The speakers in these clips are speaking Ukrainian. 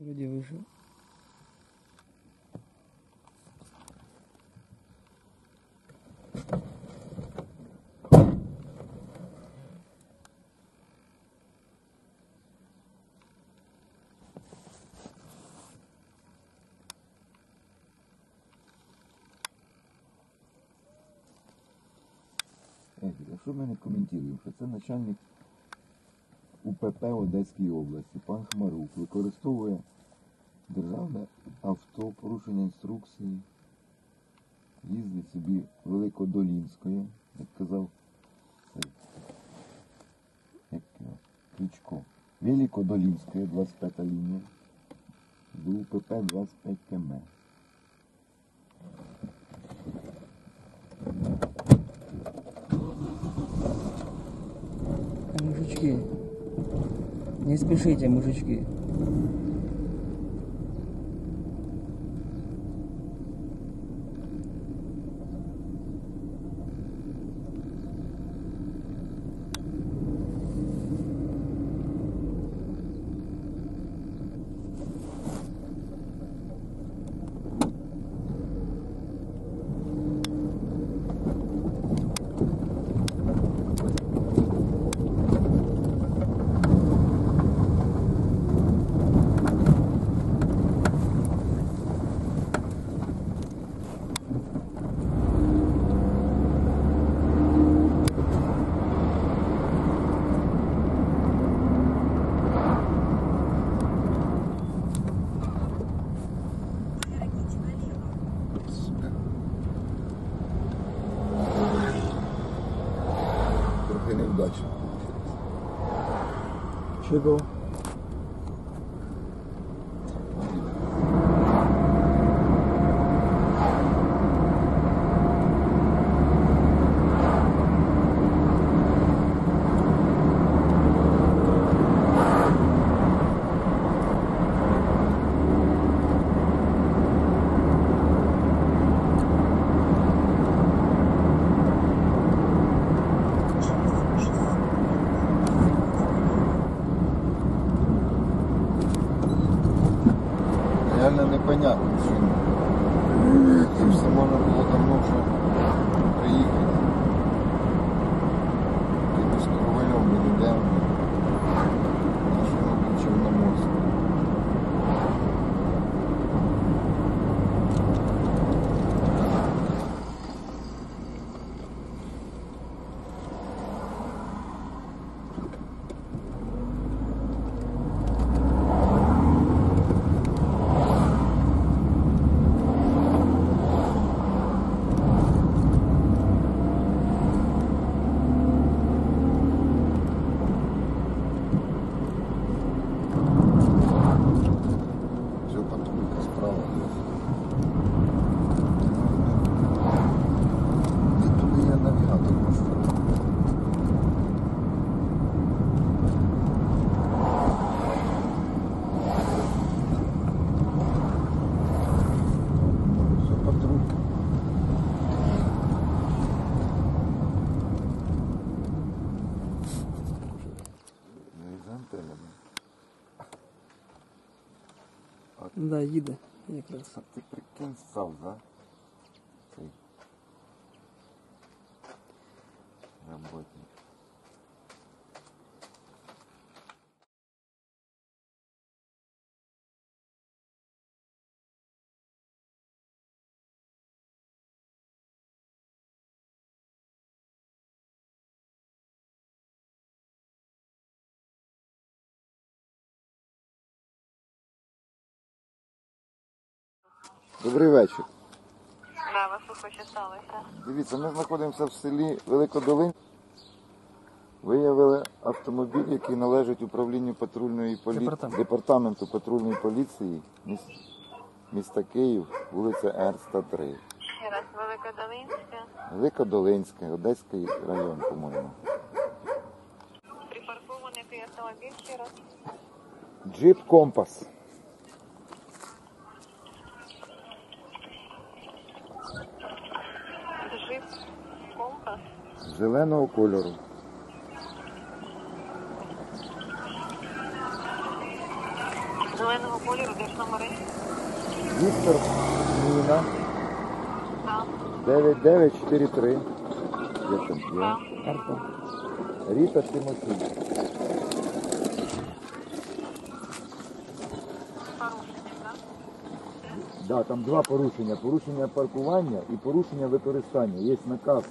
Вижив. Егір, що ми не коментуємо? Що це начальник УПП Одеської області, пан Хмарук, використовує державне авто, порушення інструкції, їздить собі Великодолінською, як казав цей, як його, Кличко. Великодолінської, 25 лінія, до УПП 25 км. Мужички. Не спешите, мужички. sugar Да, їде. Якраз. А ти прикинь став, да? Цей работник. Добрий вечір. Да, вас слухаю, що сталося. Дивіться, ми знаходимося в селі Великодолинь. Виявили автомобіль, який належить управлінню патрульної поліції Департамент. департаменту патрульної поліції міс- міста Київ, вулиця Ерста 3. Ще раз Великодолинська. Великодолинське, Одеський район, по-моєму. Припаркований автомобіль ще раз. Джип Компас. Зеленого кольору. Зеленого кольору, де ж номери? Віктор Так. 9943. Є там є. Ріта Тимофій. Да, там два порушення. Порушення паркування і порушення використання. Є наказ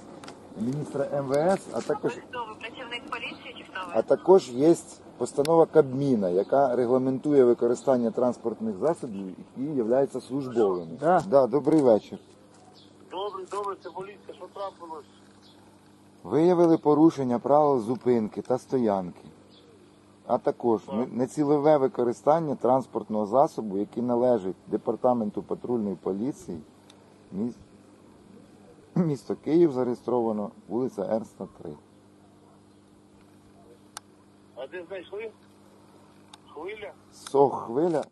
міністра МВС, а також, Ви хто? Ви працівник поліції чи хто а також є постанова Кабміна, яка регламентує використання транспортних засобів, які являються службовими. Да. Да, добрий вечір. Добре, добре, це поліція, що трапилось? Виявили порушення правил зупинки та стоянки, а також не- нецільове використання транспортного засобу, який належить департаменту патрульної поліції, міс- місто Київ зареєстровано, вулиця Ерста 3. А де знайшли? Хвиля? Сох хвиля.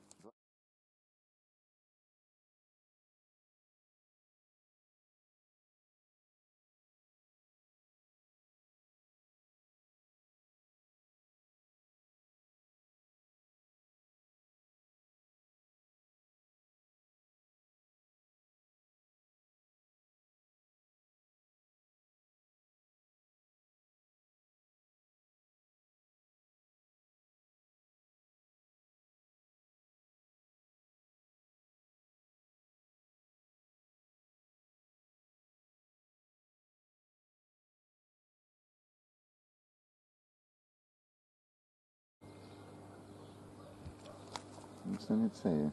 Це не це є.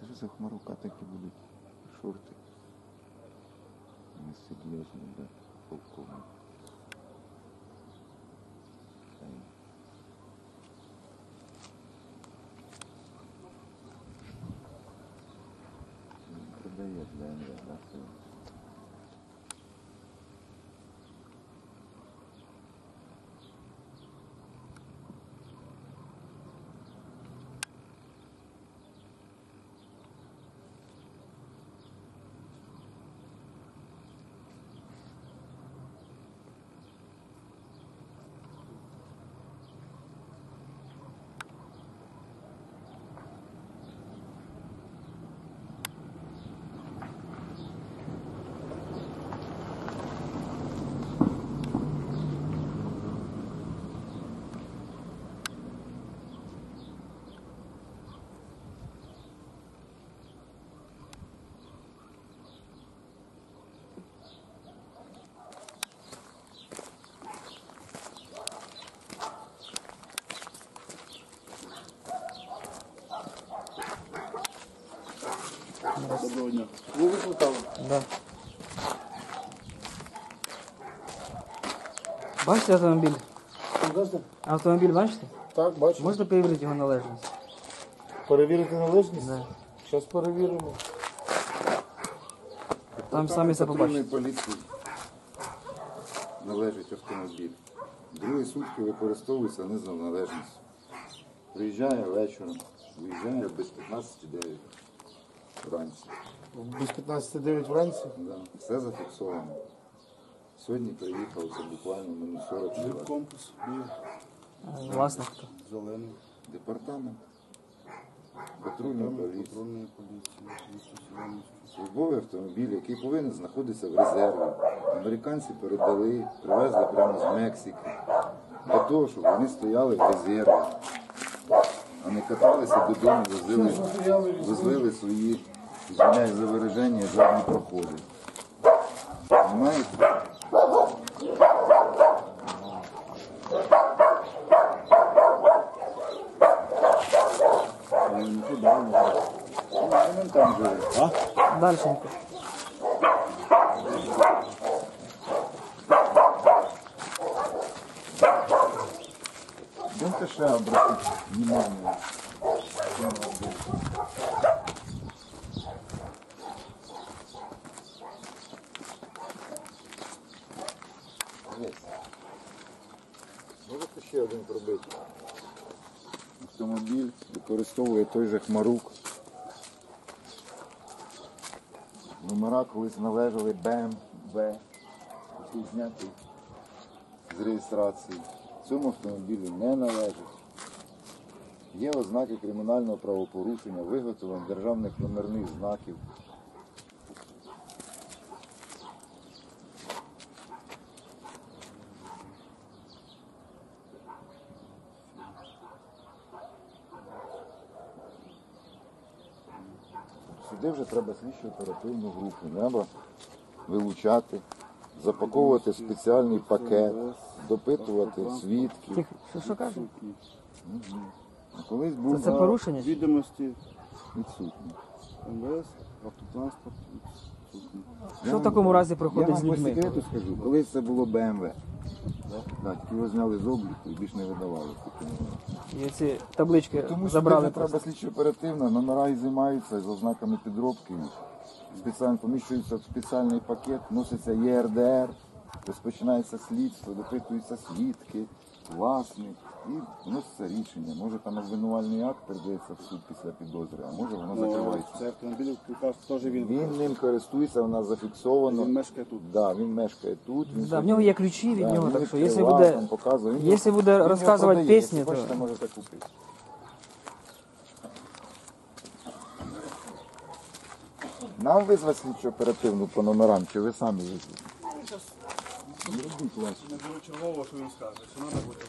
Це ж за хмарука такі будуть шорти. Не серйозно, да, полковник. Продає для МВ, да, Доброго дня. Ви викликали? Да. Бачите автомобіль? Бачите? Автомобіль бачите? Так, бачу. Можна перевірити його належність? Перевірити належність? Да. Зараз перевіримо. Там самі все Патрульної побачите. поліції належить автомобіль. Другі сутки використовується не за. Приїжджає вечором, виїжджає без 15.9 вранці. Без 15.09 вранці. Да. Все зафіксовано. Сьогодні приїхав, це буквально минут 40 хвилин. Компас є А Власник хто? зелений. Департамент патрульної поліції. Патрульної поліції. Службовий автомобіль, який повинен знаходитися в резерві. Американці передали, привезли прямо з Мексики. Для того, щоб вони стояли в резерві, а не каталися додому, возили, возили свої, звиняюсь за вираження, жодні проходи. Понимаєте? Ну, куди вони? Ну, Він там живе. Дальшенько. Він ще обратить внимание. Можете ще один пробити. Автомобіль використовує той же хмарук. Номера колись належали БМ, Б, який знятий з реєстрації. Цьому автомобілю не належить. Є ознаки кримінального правопорушення, виготовлення державних номерних знаків. Сюди вже треба слідчу оперативну групу. Треба вилучати, запаковувати в спеціальний пакет, допитувати свідків. Тих, що, що каже? Колись Це, був це порушення? Відомості відсутній. МВС, автотранспорт відсутні. Що в такому разі Я проходить вам по людьми? секрету скажу, колись це було БМВ. Так, його зняли з обліку і більше не видавали. І ці таблички Тому що забрали дуже просто. треба слідчо оперативно, номера і займаються з ознаками підробки. Спеціально поміщуються в спеціальний пакет, вноситься ЄРДР, розпочинається слідство, допитуються свідки, власник і вноситься рішення. Може там обвинувальний акт передається в суд після підозри, а може воно Ну, закривається. Це автомобіль, якраз теж він. Він ним користується, у нас зафіксовано. Він мешкає тут. Да, він мешкає тут. Він Да, в нього є ключі від Да, нього, він так що якщо відкривав, буде, там показує. Він якщо буде він його розказувати продає, пісні, якщо то хочете, можете купити. Нам визвати слідчу оперативну по номерам, чи ви самі визвете? Не робіть вас. Не було чергового, що він скаже, що треба бути.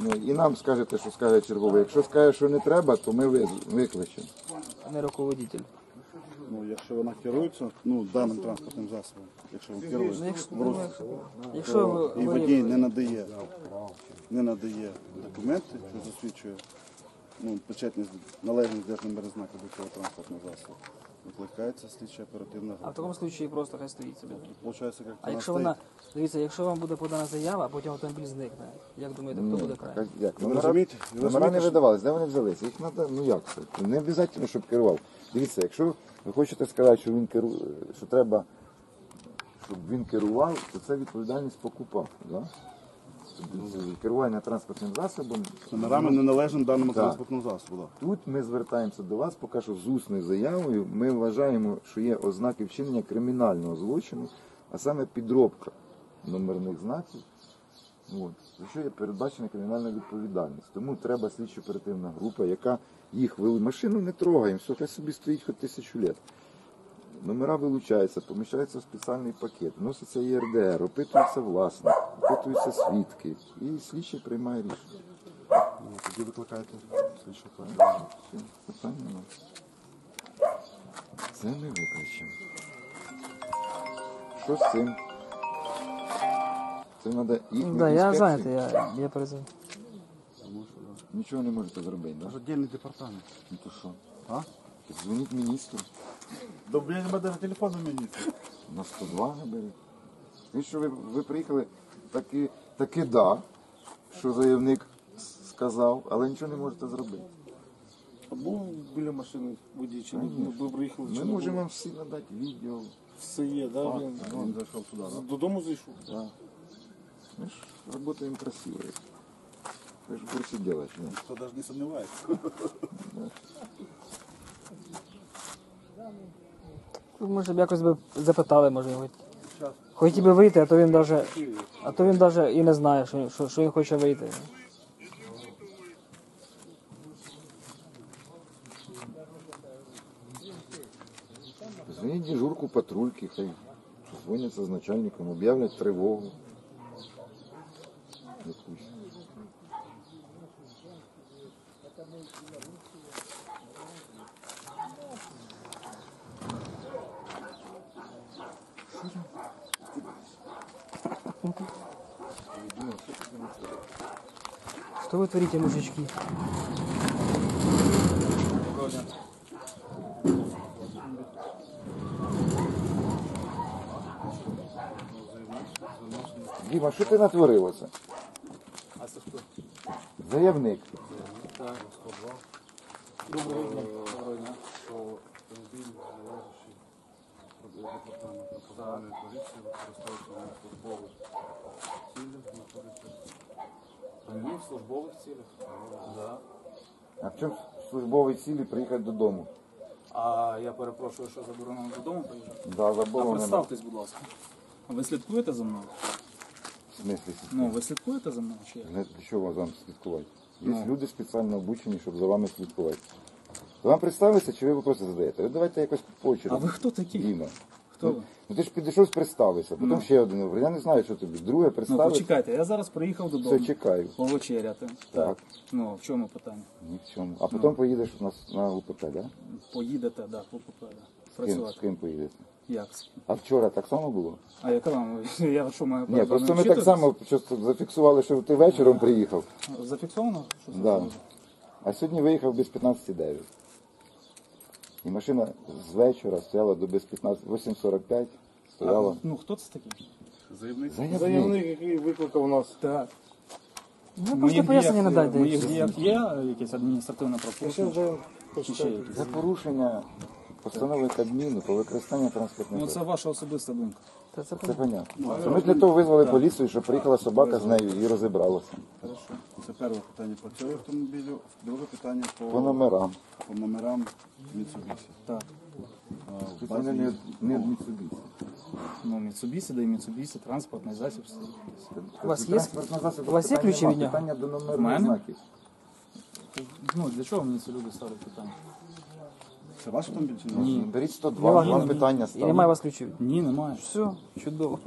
Ну, і нам скажете, що скаже черговий. Якщо скаже, що не треба, то ми викличемо. не руководитель. Ну, якщо вона керується, ну, даним транспортним засобом, якщо він керується, якщо- в рух, Якщо ви і ви- водій не надає, не надає документи, що засвідчує ну, причетність, належність держномерних знаків до цього транспортного засобу, викликається слідча оперативна а в група. такому случаї просто хай стоїть собі. Получається, як А якщо вона, дивіться, якщо вам буде подана заява, а потім автомобіль зникне, як думаєте, хто буде край? Як-? Ви Номера, розумієте? Ви номера розумієте, не що- видавались, де вони взялися? Їх треба, ну як це? Не обов'язково, щоб керував. Дивіться, якщо ви хочете сказати, що він керу... що треба, щоб він керував, то це відповідальність покупав. Да? Керування транспортним засобом. Номерами неналежним даному Так. транспортному засобу. Да. Тут ми звертаємося до вас, поки що з усною заявою. Ми вважаємо, що є ознаки вчинення кримінального злочину, а саме підробка номерних знаків. От, за що є передбачена кримінальна відповідальність. Тому треба слідчо оперативна група, яка їх вили. Машину не трогаємо, все, хай собі стоїть хоч тисячу літ. Номера вилучаються, поміщаються в спеціальний пакет, вноситься ЄРДР, опитується власник, опитуються свідки, і слідчий приймає рішення. Ну, Тоді викликаєте слідчу оперативну. Все, нема. Це ми виключимо. Що з цим? Це треба їх Да, я зайнятий, я, я перезвоню. Нічого не можете зробити, Це так? ж віддільний департамент. Ну то що? А? Так Дзвоніть міністру. Да, блін, мене навіть телефон не мені. На 102 наберіть. Ви що ви, ви приїхали, таки, таки да, що заявник с- сказав, але нічого не можете зробити. А був біля машини водій, чи Конечно. ви приїхали, чи Ми не можемо було? вам всі надати відео. Все є, да? Він Він зайшов сюди, да? додому зайшов? Да. Мы ж работаем красиво. Вы же в курсе дела, что Хто навіть не сумнівається. Ну, Може б якось би запитали, може. Хотів би вийти, а то він даже, а то він даже і не знає, що, що, що він хоче вийти. Звонить дежурку патрульки, хай дзвоняться з начальником, об'являть тривогу. Якусь. Что вы творите, мужички? Діма, що ти натворив оце? А це хто? Заявник. Так, 102. Доброго дня. Доброго дня. Що автомобіль, належащий департаменту національної поліції, використовується на службових цілях, знаходиться Ні, в службових цілях. Да. А в чому службовій цілі приїхати додому? А я перепрошую, що заборонено додому приїжджати? Да, А заборонено. представтесь, будь ласка. А ви слідкуєте за мною? В смислі, Ну, ви слідкуєте за мною чи як? Не для чого вам слідкувати? Є Ну. люди спеціально обучені, щоб за вами слідкувати. Вам представиться, чи ви вопроси задаєте? Ви давайте якось по А ви хто такі? Діма. Хто ви? Ну ти ж підійшов, представився, потім ще один я не знаю, що тобі. Друге Ну, представився. почекайте, я зараз приїхав додому. Все, чекаю. Повечеряти. Так. Ну, в чому питання? Ні в чому. А потім поїдеш у нас на УПП, так? Да? Поїдете, да, по ПП, да. З ким, з Працювати. ким поїдете? Як? А вчора так само було? А яка вам? Я що маю Ні, просто ми так само просто зафіксували, що ти вечором приїхав. Зафіксовано? Що це Да. А сьогодні виїхав без 15,9. І машина з вечора стояла до без 15, 8.45 стояла. Ну, хто це такий? Заявник. Заявник. Заявник, який викликав нас. Так. Ну, просто пояснення не дайте. є якесь адміністративне пропущення? Ще? За порушення постанови Кабміну по використанню транспортних Ну, це ваша особиста думка. Та це Це понятно. Це ми для того визвали поліцію, щоб приїхала собака з нею і розібралася. Хорошо. Це перше питання по цьому автомобілю. Друге питання по, По номерам. по номерам Mitsubishi. Так. Вони не, не Mitsubishi. Ну, Mitsubishi, да і Mitsubishi, транспортний засіб. У вас є- Транспортний засіб, у вас є ключі нема, від нього? Питання до В номерних мене? знаків. Ну, для чого мені ці люди ставлять питання? Це ваш автомобіль чи. Беріть 102, Нема- вам питання І немає у ставлять. вас ключів. Ні, немає. Все, чудово.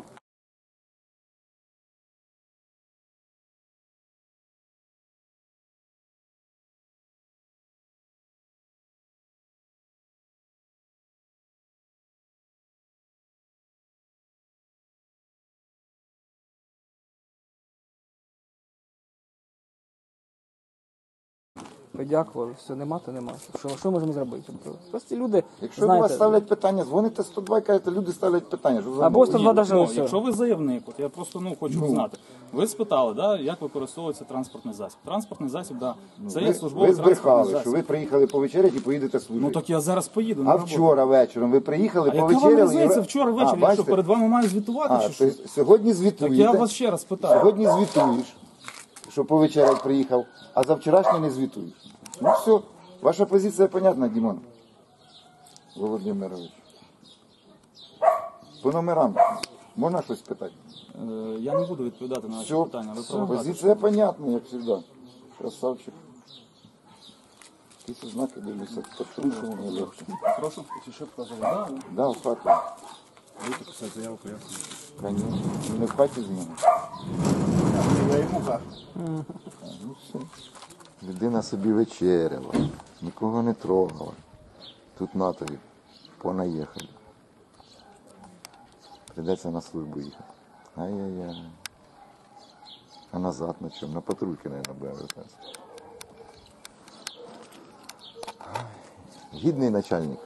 Подякували, все, нема, то нема. Що, що можемо зробити? Тобто, Просто люди, Якщо до знаєте, вас ставлять питання, дзвоните 102 і кажете, люди ставлять питання. Що Або 102 даже ну, ось. якщо ви заявник, от я просто ну, хочу знати. Ви спитали, да, як використовується транспортний засіб. Транспортний засіб, да, це є ви, службовий ви збрехали, транспортний що ви приїхали повечеряти і поїдете служити. Ну так я зараз поїду на а вчора вечором ви приїхали, А яка вам повечеряли. і вчора А, ввечері, якщо бачите? перед вами маю звітувати, А, чи що? сьогодні Так звітуєте. я вас ще раз питаю. Сьогодні звітуєш, що повечерять приїхав, а за вчорашнє не звітуєш. Ну все, ваша позиція понятна, Дімон. Володимирович. По номерам можна щось питати? Е, Я не буду відповідати на ваші Все, питання. Ви все, провокатор. позиція понятна, як завжди. Красавчик. Якісь знаки дивлюся, підтрушування легше. Прошу. Чи що показали? Да, в хаті. Будете писати заяву, пояснення. Конечно. Не хаті з йому. Ну все. Людина собі вечеряла, нікого не трогала. Тут на тобі понаїхали. Придеться на службу їхати. Ай-яй-яй. А назад на чому? На патрульки, мабуть, буде вертатися. Гідний начальник.